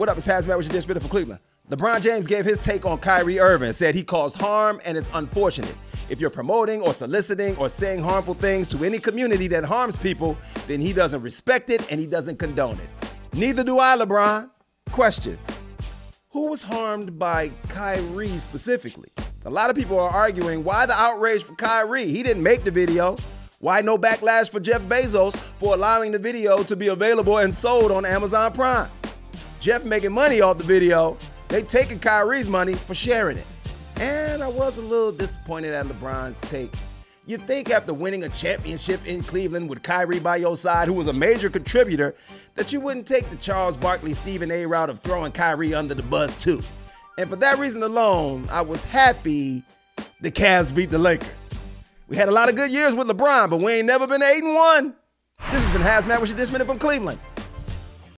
What up, it's HazMatt with your dish from Cleveland. LeBron James gave his take on Kyrie Irving, said he caused harm and it's unfortunate. If you're promoting or soliciting or saying harmful things to any community that harms people, then he doesn't respect it and he doesn't condone it. Neither do I, LeBron. Question Who was harmed by Kyrie specifically? A lot of people are arguing why the outrage for Kyrie? He didn't make the video. Why no backlash for Jeff Bezos for allowing the video to be available and sold on Amazon Prime? Jeff making money off the video. They taking Kyrie's money for sharing it. And I was a little disappointed at LeBron's take. You'd think after winning a championship in Cleveland with Kyrie by your side, who was a major contributor, that you wouldn't take the Charles Barkley, Stephen A route of throwing Kyrie under the bus too. And for that reason alone, I was happy the Cavs beat the Lakers. We had a lot of good years with LeBron, but we ain't never been 8 and 1. This has been HazMatt with your Dish Minute from Cleveland.